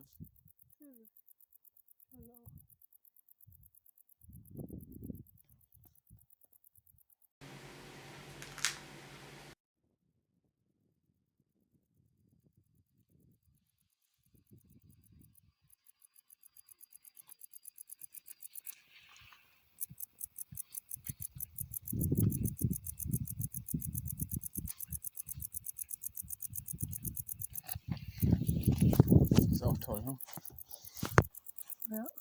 Ist so. Tjur. Hallå. Ist thôi không? Yeah.